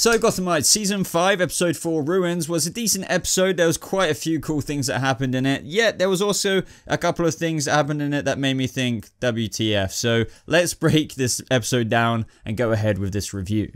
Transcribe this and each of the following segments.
So Gothamites Season 5 Episode 4 Ruins was a decent episode. There was quite a few cool things that happened in it. Yet there was also a couple of things that happened in it that made me think WTF. So let's break this episode down and go ahead with this review.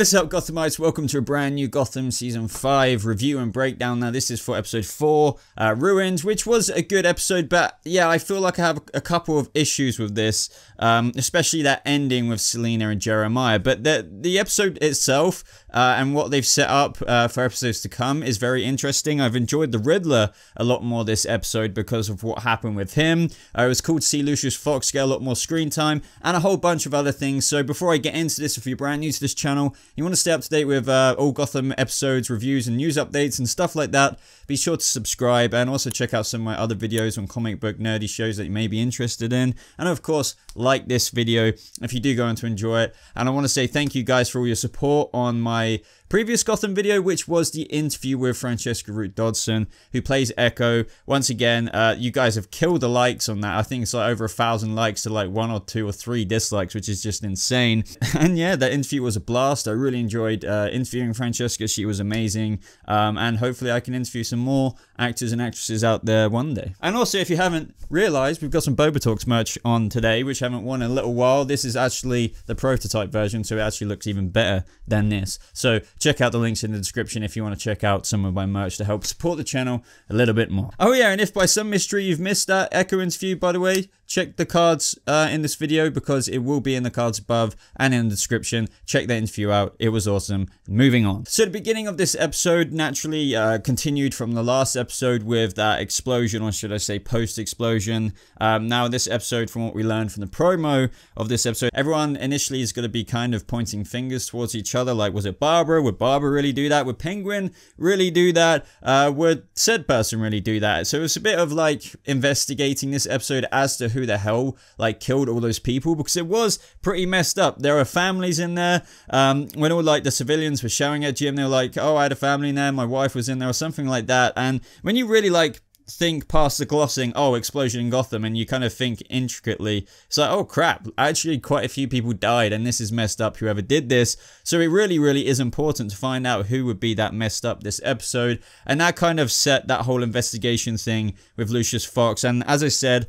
What is up, Gothamites? Welcome to a brand new Gotham Season 5 review and breakdown. Now, this is for episode 4, uh, Ruins, which was a good episode, but yeah, I feel like I have a couple of issues with this, um, especially that ending with Selina and Jeremiah. But the, the episode itself uh, and what they've set up uh, for episodes to come is very interesting. I've enjoyed the Riddler a lot more this episode because of what happened with him. Uh, it was cool to see Lucius Fox get a lot more screen time and a whole bunch of other things. So before I get into this, if you're brand new to this channel, you want to stay up to date with uh, all Gotham episodes, reviews, and news updates and stuff like that, be sure to subscribe and also check out some of my other videos on comic book nerdy shows that you may be interested in. And of course, like this video if you do go on to enjoy it. And I want to say thank you guys for all your support on my previous Gotham video, which was the interview with Francesca Root Dodson, who plays Ecco. Once again, uh, you guys have killed the likes on that. I think it's like over a thousand likes to like one or two or three dislikes, which is just insane. and yeah, that interview was a blast. I really enjoyed uh, interviewing Francesca. She was amazing. Um, and hopefully I can interview some more actors and actresses out there one day. And also, if you haven't realized, we've got some Boba Talks merch on today, which I haven't worn in a little while. This is actually the prototype version, so it actually looks even better than this. So check out the links in the description if you want to check out some of my merch to help support the channel a little bit more. Oh yeah, and if by some mystery you've missed that Ecco interview, by the way, check the cards uh, in this video because it will be in the cards above and in the description. Check that interview out. It was awesome. Moving on. So the beginning of this episode naturally uh, continued from the last episode with that explosion, or should I say post-explosion. Um, now this episode, from what we learned from the promo of this episode, everyone initially is going to be kind of pointing fingers towards each other. Like, was it Barbara? Would Barbara really do that? Would Penguin really do that? Uh, would said person really do that? So it's a bit of like investigating this episode as to who who the hell like killed all those people because it was pretty messed up. There are families in there. Um, when all like the civilians were showing at Jim, they were like, "Oh, I had a family in there. My wife was in there," or something like that. And when you really like think past the glossing, oh, explosion in Gotham, and you kind of think intricately. It's like, oh crap, actually quite a few people died, and this is messed up, whoever did this. So it really, really is important to find out who would be that messed up this episode. And that kind of set that whole investigation thing with Lucius Fox. And as I said,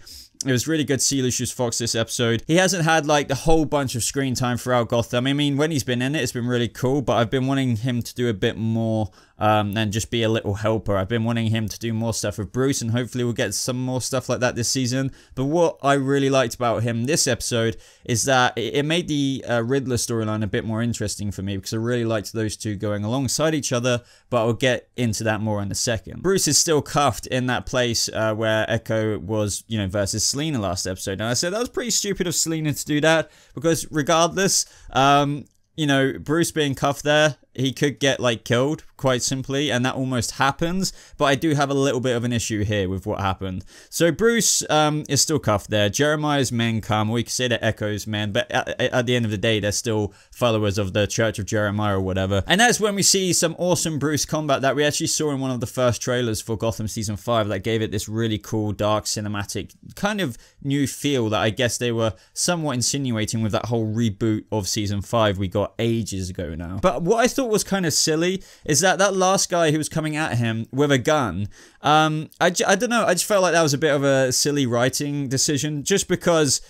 it was really good to see Lucius Fox this episode. He hasn't had like the whole bunch of screen time throughout Gotham. I mean, when he's been in it, it's been really cool, but I've been wanting him to do a bit more um, and just be a little helper. I've been wanting him to do more stuff with Bruce, and hopefully we'll get some more stuff like that this season. But what I really liked about him this episode is that it made the uh, Riddler storyline a bit more interesting for me because I really liked those two going alongside each other, but I'll get into that more in a second. Bruce is still cuffed in that place uh, where Ecco was, you know, versus Selina last episode, and I said that was pretty stupid of Selina to do that because regardless, um, you know, Bruce being cuffed there, he could get like killed quite simply and that almost happens but I do have a little bit of an issue here with what happened. So Bruce um, is still cuffed there. Jeremiah's men come. We could say they're Ecco's men but at, at, the end of the day they're still followers of the Church of Jeremiah or whatever. And that's when we see some awesome Bruce combat that we actually saw in one of the first trailers for Gotham season 5 that gave it this really cool dark cinematic kind of new feel that I guess they were somewhat insinuating with that whole reboot of season 5 we got ages ago now. But what I thought thought was kind of silly is that that last guy who was coming at him with a gun, um, I, I don't know, I just felt like that was a bit of a silly writing decision just because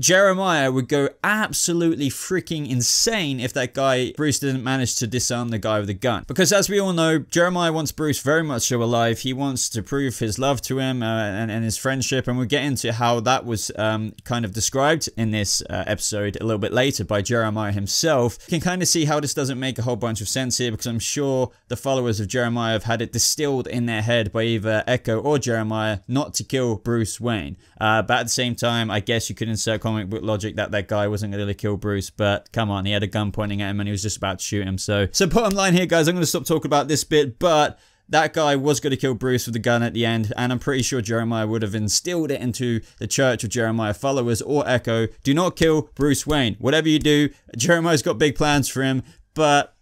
Jeremiah would go absolutely freaking insane if that guy, Bruce, didn't manage to disarm the guy with the gun. Because as we all know, Jeremiah wants Bruce very much so alive. He wants to prove his love to him uh, and, and, his friendship. And we'll get into how that was um, kind of described in this uh, episode a little bit later by Jeremiah himself. You can kind of see how this doesn't make a whole bunch of sense here because I'm sure the followers of Jeremiah have had it distilled in their head by either Ecco or Jeremiah not to kill Bruce Wayne. Uh, but at the same time, I guess you could insert comic book logic that that guy wasn't going to kill Bruce, but come on, he had a gun pointing at him and he was just about to shoot him. So, so bottom line here, guys, I'm going to stop talking about this bit, but that guy was going to kill Bruce with the gun at the end, and I'm pretty sure Jeremiah would have instilled it into the Church of Jeremiah followers or Ecco. Do not kill Bruce Wayne. Whatever you do, Jeremiah's got big plans for him, but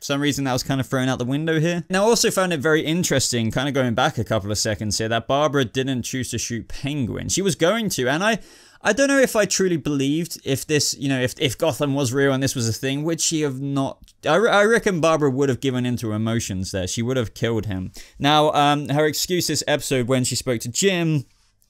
some reason that was kind of thrown out the window here. Now I also found it very interesting, kind of going back a couple of seconds here, that Barbara didn't choose to shoot Penguin. She was going to, and I I don't know if I truly believed if this, you know, if, if Gotham was real and this was a thing, would she have not? I, I reckon Barbara would have given into emotions there. She would have killed him. Now, um, her excuse this episode when she spoke to Jim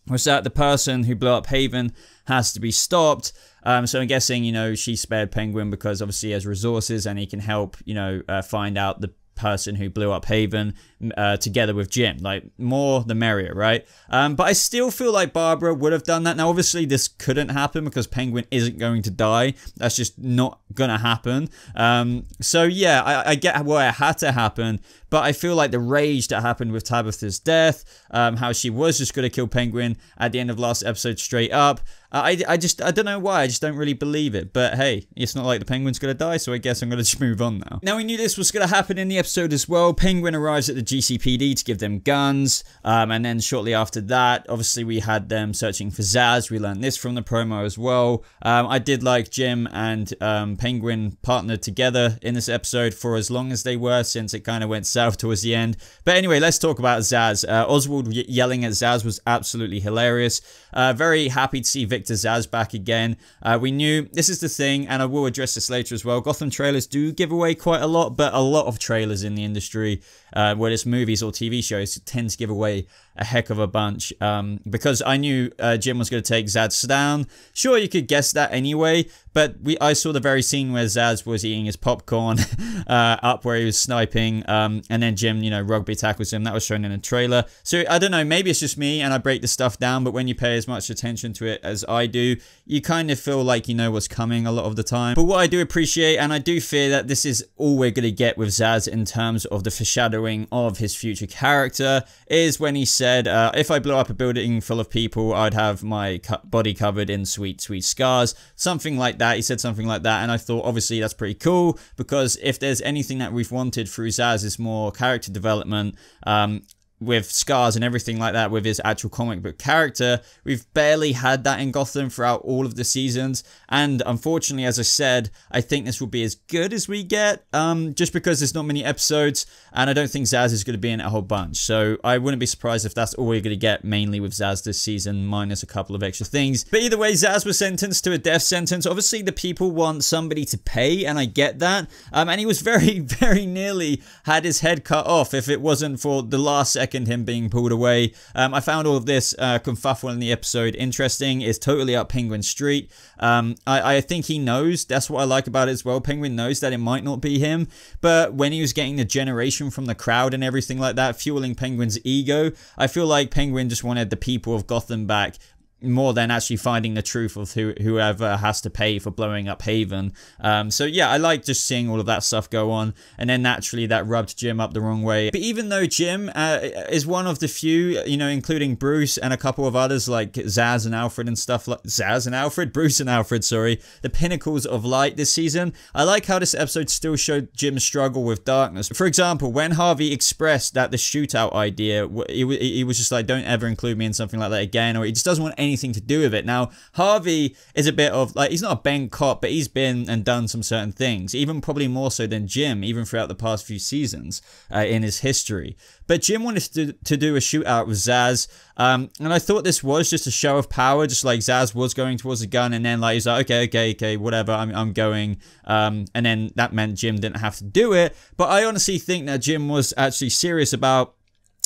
was that the person who blew up Haven has to be stopped. Um, so I'm guessing, you know, she spared Penguin because obviously he has resources and he can help, you know, uh, find out the person who blew up Haven uh, together with Jim. Like, more the merrier, right? Um, but I still feel like Barbara would have done that. Now, obviously, this couldn't happen because Penguin isn't going to die. That's just not going to happen. Um, so, yeah, I, I get why it had to happen. But I feel like the rage that happened with Tabitha's death, um, how she was just going to kill Penguin at the end of last episode straight up, I, I just, I don't know why, I just don't really believe it. But hey, it's not like the Penguin's going to die, so I guess I'm going to just move on now. Now, we knew this was going to happen in the episode as well. Penguin arrives at the GCPD to give them guns, um, and then shortly after that, obviously we had them searching for Zsasz. We learned this from the promo as well. Um, I did like Jim and um, Penguin partnered together in this episode for as long as they were, since it kind of went south towards the end. But anyway, let's talk about Zsasz. Uh, Oswald yelling at Zsasz was absolutely hilarious. Uh, very happy to see Victor Victor Zsasz back again. Uh, we knew this is the thing, and I will address this later as well. Gotham trailers do give away quite a lot, but a lot of trailers in the industry, uh, whether it's movies or TV shows, tend to give away a heck of a bunch. Um, because I knew uh, Jim was going to take Zsasz down. Sure, you could guess that anyway, but we I saw the very scene where Zsasz was eating his popcorn uh, up where he was sniping, um, and then Jim, you know, rugby tackles him. That was shown in a trailer. So I don't know, maybe it's just me and I break the stuff down, but when you pay as much attention to it as I do, you kind of feel like you know what's coming a lot of the time. But what I do appreciate, and I do fear that this is all we're going to get with Zsasz in terms of the foreshadowing of his future character, is when he said, uh, if I blow up a building full of people, I'd have my body covered in sweet, sweet scars. Something like that. He said something like that, and I thought, obviously, that's pretty cool, because if there's anything that we've wanted through Zsasz is more character development, um, with scars and everything like that with his actual comic book character. We've barely had that in Gotham throughout all of the seasons. And unfortunately, as I said, I think this will be as good as we get um, just because there's not many episodes. And I don't think Zsasz is going to be in a whole bunch. So I wouldn't be surprised if that's all we're going to get mainly with Zsasz this season, minus a couple of extra things. But either way, Zsasz was sentenced to a death sentence. Obviously, the people want somebody to pay, and I get that. Um, and he was very, very nearly had his head cut off if it wasn't for the last second second him being pulled away. Um, I found all of this uh, confuffle in the episode interesting. It's totally up Penguin Street. Um, I, I think he knows. That's what I like about it as well. Penguin knows that it might not be him. But when he was getting the generation from the crowd and everything like that, fueling Penguin's ego, I feel like Penguin just wanted the people of Gotham back more than actually finding the truth of who, whoever has to pay for blowing up Haven. Um, so yeah, I like just seeing all of that stuff go on, and then naturally that rubbed Jim up the wrong way. But even though Jim uh, is one of the few, you know, including Bruce and a couple of others like Zsasz and Alfred and stuff like Zsasz and Alfred, Bruce and Alfred, sorry, the pinnacles of light this season. I like how this episode still showed Jim's struggle with darkness. For example, when Harvey expressed that the shootout idea, he, he was just like, "Don't ever include me in something like that again," or he just doesn't want any anything to do with it. Now, Harvey is a bit of like he's not a bent cop, but he's been and done some certain things, even probably more so than Jim, even throughout the past few seasons uh, in his history. But Jim wanted to, to do a shootout with Zsasz, um, and I thought this was just a show of power, just like Zsasz was going towards the gun, and then like he's like, okay, okay, okay, whatever, I'm, I'm going, um, and then that meant Jim didn't have to do it. But I honestly think that Jim was actually serious about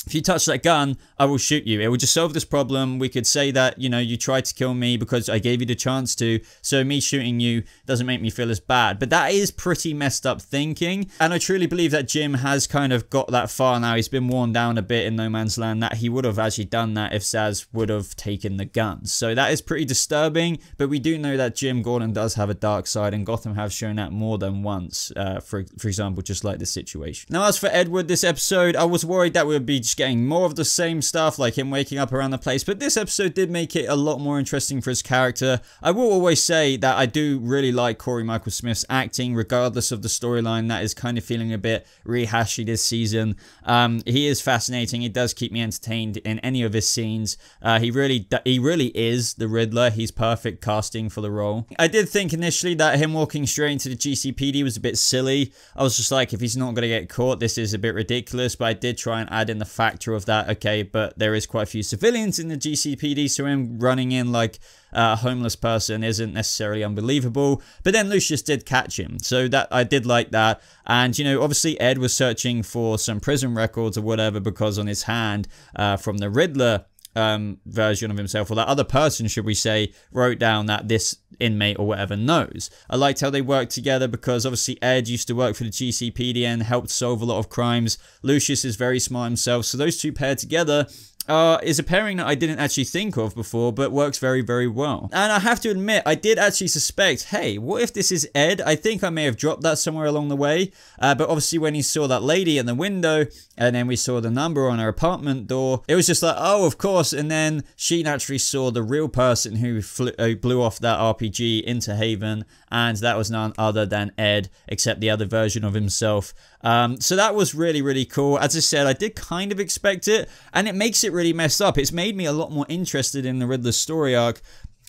if you touch that gun, I will shoot you. It would just solve this problem. We could say that, you know, you tried to kill me because I gave you the chance to, so me shooting you doesn't make me feel as bad. But that is pretty messed up thinking. And I truly believe that Jim has kind of got that far now. He's been worn down a bit in No Man's Land that he would have actually done that if Zsasz would have taken the guns. So that is pretty disturbing. But we do know that Jim Gordon does have a dark side and Gotham have shown that more than once. Uh, for, for example, just like this situation. Now, as for Edward, this episode, I was worried that we would be getting more of the same stuff, like him waking up around the place. But this episode did make it a lot more interesting for his character. I will always say that I do really like Corey Michael Smith's acting, regardless of the storyline that is kind of feeling a bit rehashy this season. Um, he is fascinating. He does keep me entertained in any of his scenes. Uh, he really, he really is the Riddler. He's perfect casting for the role. I did think initially that him walking straight into the GCPD was a bit silly. I was just like, if he's not going to get caught, this is a bit ridiculous. But I did try and add in the factor of that. Okay, but there is quite a few civilians in the GCPD, so him running in like a homeless person isn't necessarily unbelievable. But then Lucius did catch him, so that I did like that. And you know, obviously Ed was searching for some prison records or whatever because on his hand uh, from the Riddler um, version of himself, or that other person, should we say, wrote down that this inmate or whatever knows. I liked how they worked together because obviously Ed used to work for the GCPD and helped solve a lot of crimes. Lucius is very smart himself, so those two paired together uh, is a pairing that I didn't actually think of before, but works very, very well. And I have to admit, I did actually suspect, hey, what if this is Ed? I think I may have dropped that somewhere along the way, uh, but obviously when he saw that lady in the window, and then we saw the number on her apartment door, it was just like, oh, of course, and then she naturally saw the real person who, flew, blew off that RPG into Haven, and that was none other than Ed, except the other version of himself. Um, so that was really, really cool. As I said, I did kind of expect it, and it makes it really messed up. It's made me a lot more interested in the Riddler story arc.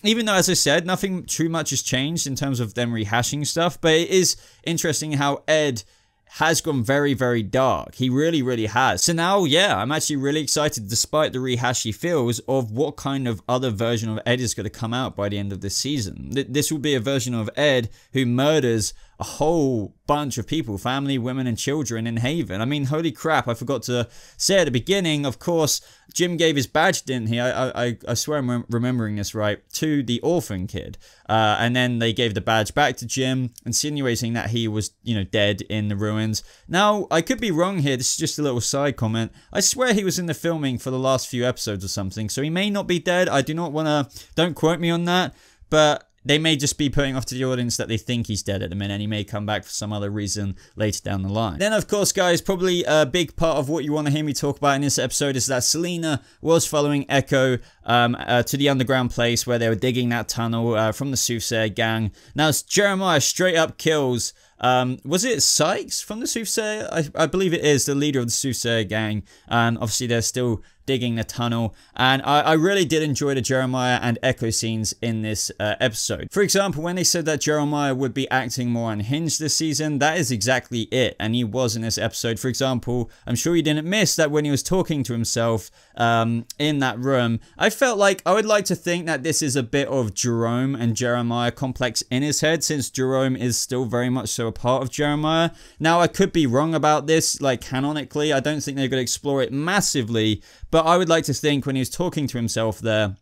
Even though, as I said, nothing too much has changed in terms of them rehashing stuff, but it is interesting how Ed has gone very, very dark. He really, really has. So now, yeah, I'm actually really excited, despite the rehashy feels, of what kind of other version of Ed is going to come out by the end of this season. This will be a version of Ed who murders a whole bunch of people, family, women, and children in Haven. I mean, holy crap, I forgot to say at the beginning, of course, Jim gave his badge, didn't he? I, I, I swear I'm remembering this right, to the orphan kid. Uh, and then they gave the badge back to Jim, insinuating that he was, you know, dead in the ruins. Now, I could be wrong here, this is just a little side comment. I swear he was in the filming for the last few episodes or something, so he may not be dead. I do not want to, don't quote me on that, but they may just be putting off to the audience that they think he's dead at the minute and he may come back for some other reason later down the line. Then, of course, guys, probably a big part of what you want to hear me talk about in this episode is that Selina was following Ecco um, uh, to the underground place where they were digging that tunnel uh, from the Soothsayer gang. Now, Jeremiah straight up kills um, was it Sykes from the Soothsayer? I, I, believe it is the leader of the Soothsayer gang. And obviously, they're still digging the tunnel. And I, I really did enjoy the Jeremiah and Ecco scenes in this uh, episode. For example, when they said that Jeremiah would be acting more unhinged this season, that is exactly it. And he was in this episode. For example, I'm sure you didn't miss that when he was talking to himself um, in that room. I felt like I would like to think that this is a bit of Jerome and Jeremiah complex in his head, since Jerome is still very much so a part of Jeremiah. Now, I could be wrong about this, like canonically. I don't think they're going to explore it massively, but I would like to think when he was talking to himself there,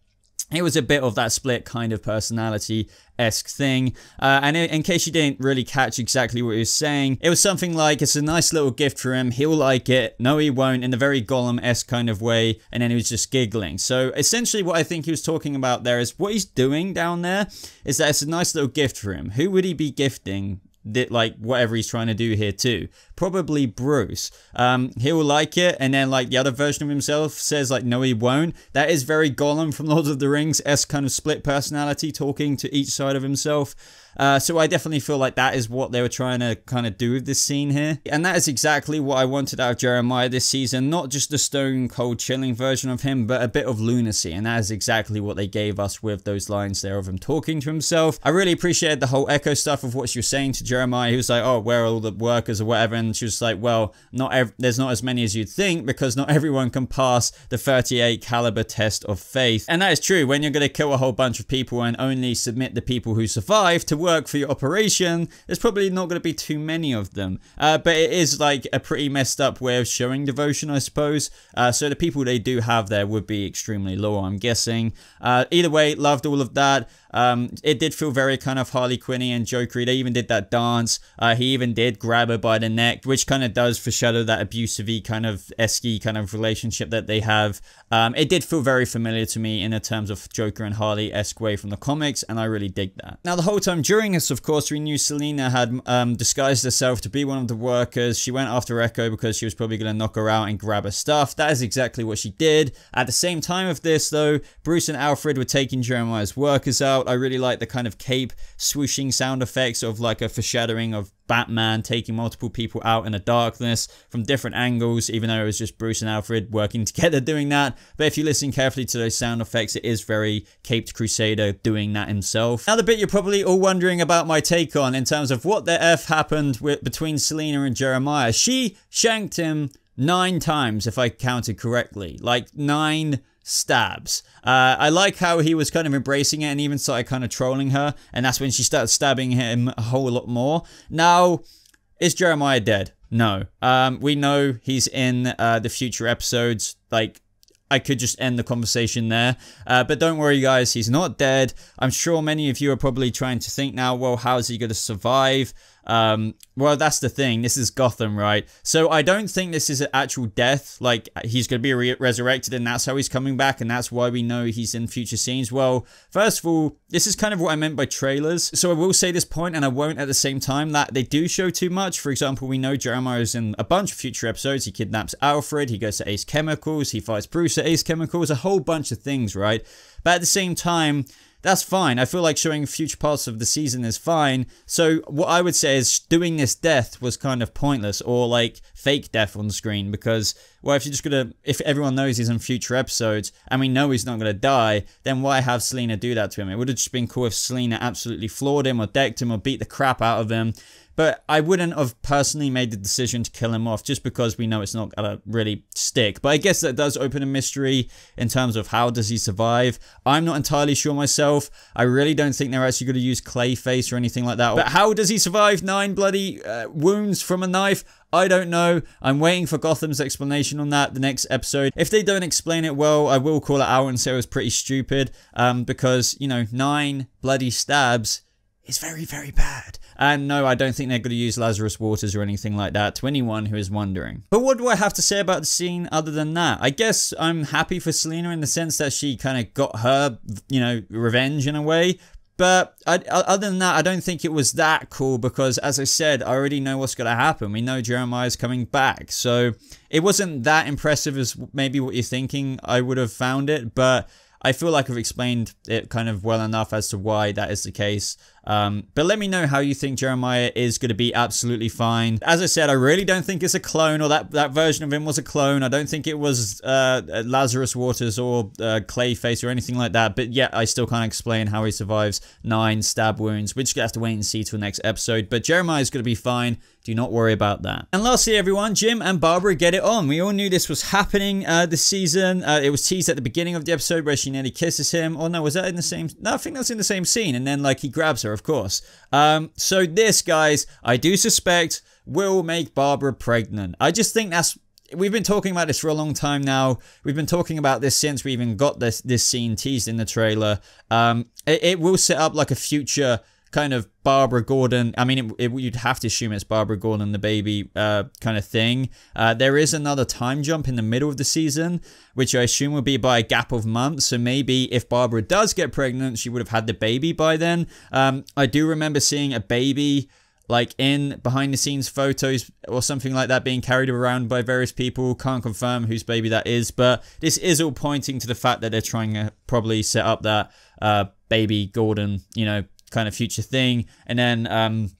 it was a bit of that split kind of personality esque thing. Uh, and in, in, case you didn't really catch exactly what he was saying, it was something like it's a nice little gift for him. He'll like it. No, he won't, in a very Gollum esque kind of way. And then he was just giggling. So essentially, what I think he was talking about there is what he's doing down there is that it's a nice little gift for him. Who would he be gifting that like whatever he's trying to do here too. Probably Bruce. Um, he'll like it, and then like the other version of himself says like no he won't. That is very Gollum from Lord of the Rings s kind of split personality talking to each side of himself. Uh, so I definitely feel like that is what they were trying to kind of do with this scene here. And that is exactly what I wanted out of Jeremiah this season. Not just a stone cold chilling version of him, but a bit of lunacy. And that is exactly what they gave us with those lines there of him talking to himself. I really appreciated the whole Ecco stuff of what was saying to Jeremiah. He was like, oh, where are all the workers or whatever? And she was like, well, not there's not as many as you'd think because not everyone can pass the 38 caliber test of faith. And that is true. When you're going to kill a whole bunch of people and only submit the people who survive to work for your operation, there's probably not going to be too many of them. Uh, but it is like a pretty messed up way of showing devotion, I suppose. Uh, so the people they do have there would be extremely low, I'm guessing. Uh, either way, loved all of that. Um, it did feel very kind of Harley Quinny and Jokery. They even did that dance. Uh, he even did grab her by the neck which kind of does foreshadow that abusive kind of esky kind of relationship that they have. Um, it did feel very familiar to me in the terms of Joker and Harley esque way from the comics, and I really dig that. Now, the whole time during this, of course, we knew Selina had um, disguised herself to be one of the workers. She went after Ecco because she was probably going to knock her out and grab her stuff. That is exactly what she did. At the same time of this, though, Bruce and Alfred were taking Jeremiah's workers out. I really like the kind of cape swooshing sound effects of like a foreshadowing of Batman taking multiple people out in the darkness from different angles, even though it was just Bruce and Alfred working together doing that. But if you listen carefully to those sound effects, it is very Caped Crusader doing that himself. Now, the bit you're probably all wondering about my take on in terms of what the F happened with, between Selina and Jeremiah. She shanked him nine times, if I counted correctly. Like nine stabs. Uh, I like how he was kind of embracing it and even started kind of trolling her, and that's when she started stabbing him a whole lot more. Now, is Jeremiah dead? No. Um, we know he's in uh, the future episodes. Like, I could just end the conversation there. Uh, but don't worry, guys, he's not dead. I'm sure many of you are probably trying to think now, well, how's he going to survive? Um, well, that's the thing. This is Gotham, right? So I don't think this is an actual death. Like, he's going to be re resurrected and that's how he's coming back. And that's why we know he's in future scenes. Well, first of all, this is kind of what I meant by trailers. So I will say this point and I won't at the same time that they do show too much. For example, we know Jeremiah is in a bunch of future episodes. He kidnaps Alfred. He goes to Ace Chemicals. He fights Bruce at Ace Chemicals. A whole bunch of things, right? But at the same time, that's fine. I feel like showing future parts of the season is fine. So what I would say is doing this death was kind of pointless or like fake death on screen because well if you're just gonna if everyone knows he's in future episodes and we know he's not gonna die, then why have Selina do that to him? It would have just been cool if Selina absolutely floored him or decked him or beat the crap out of him but I wouldn't have personally made the decision to kill him off just because we know it's not gonna really stick. But I guess that does open a mystery in terms of how does he survive. I'm not entirely sure myself. I really don't think they're actually going to use Clayface or anything like that. But how does he survive nine bloody uh, wounds from a knife? I don't know. I'm waiting for Gotham's explanation on that the next episode. If they don't explain it well, I will call it out and say it was pretty stupid um, because, you know, nine bloody stabs is very, very bad. And no, I don't think they're going to use Lazarus Waters or anything like that to anyone who is wondering. But what do I have to say about the scene other than that? I guess I'm happy for Selina in the sense that she kind of got her, you know, revenge in a way. But I, other than that, I don't think it was that cool because, as I said, I already know what's going to happen. We know Jeremiah's coming back. So it wasn't that impressive as maybe what you're thinking I would have found it. But I feel like I've explained it kind of well enough as to why that is the case. Um, but let me know how you think Jeremiah is going to be absolutely fine. As I said, I really don't think it's a clone or that, that version of him was a clone. I don't think it was uh, Lazarus Waters or uh, Clayface or anything like that. But yet, I still can't explain how he survives nine stab wounds. We're just going to have to wait and see till next episode. But Jeremiah is going to be fine. Do not worry about that. And lastly, everyone, Jim and Barbara get it on. We all knew this was happening uh, this season. Uh, it was teased at the beginning of the episode where she nearly kisses him. Oh no, was that in the same? No, I think that's in the same scene. And then like he grabs her, of course. Um, so this, guys, I do suspect will make Barbara pregnant. I just think that's we've been talking about this for a long time now. We've been talking about this since we even got this this scene teased in the trailer. Um, it, it will set up like a future kind of Barbara Gordon. I mean, it, it, you'd have to assume it's Barbara Gordon, the baby uh, kind of thing. Uh, there is another time jump in the middle of the season, which I assume will be by a gap of months. So maybe if Barbara does get pregnant, she would have had the baby by then. Um, I do remember seeing a baby like in behind the scenes photos or something like that being carried around by various people. Can't confirm whose baby that is, but this is all pointing to the fact that they're trying to probably set up that uh, baby Gordon, you know, kind of future thing. And then um,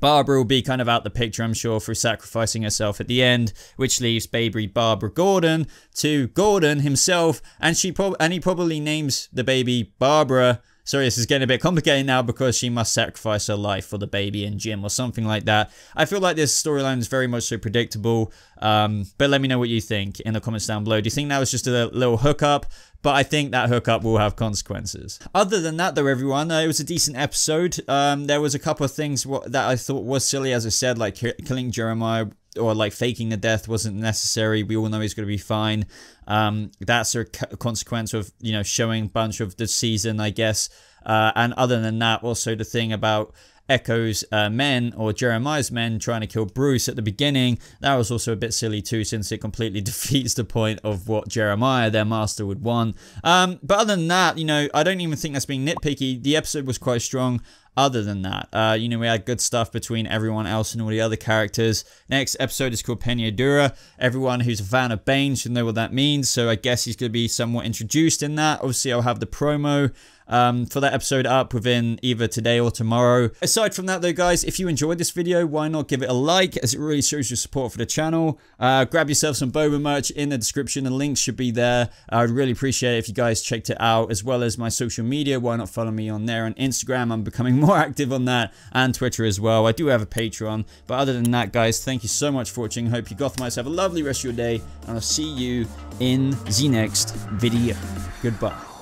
Barbara will be kind of out the picture, I'm sure, for sacrificing herself at the end, which leaves baby Barbara Gordon to Gordon himself, and she and he probably names the baby Barbara sorry, this is getting a bit complicated now because she must sacrifice her life for the baby and Jim or something like that. I feel like this storyline is very much so predictable. Um, but let me know what you think in the comments down below. Do you think that was just a little hookup? But I think that hookup will have consequences. Other than that, though, everyone, uh, it was a decent episode. Um, there was a couple of things that I thought was silly, as I said, like killing Jeremiah or like faking the death wasn't necessary. We all know he's going to be fine. Um, that's a consequence of you know showing a bunch of the season, I guess. Uh, and other than that, also the thing about Ecco's uh, men or Jeremiah's men trying to kill Bruce at the beginning. That was also a bit silly too, since it completely defeats the point of what Jeremiah, their master, would want. Um, but other than that, you know, I don't even think that's being nitpicky. The episode was quite strong other than that. Uh, you know, we had good stuff between everyone else and all the other characters. Next episode is called Peña Dura. Everyone who's a fan of Bane should know what that means, so I guess he's going to be somewhat introduced in that. Obviously, I'll have the promo um, for that episode up within either today or tomorrow. Aside from that though guys, if you enjoyed this video, why not give it a like as it really shows your support for the channel. Uh, grab yourself some Boba merch in the description, the links should be there. I'd really appreciate it if you guys checked it out as well as my social media. Why not follow me on there on Instagram? I'm becoming more active on that and Twitter as well. I do have a Patreon, but other than that guys, thank you so much for watching. Hope you Gothamites have a lovely rest of your day and I'll see you in the next video. Goodbye.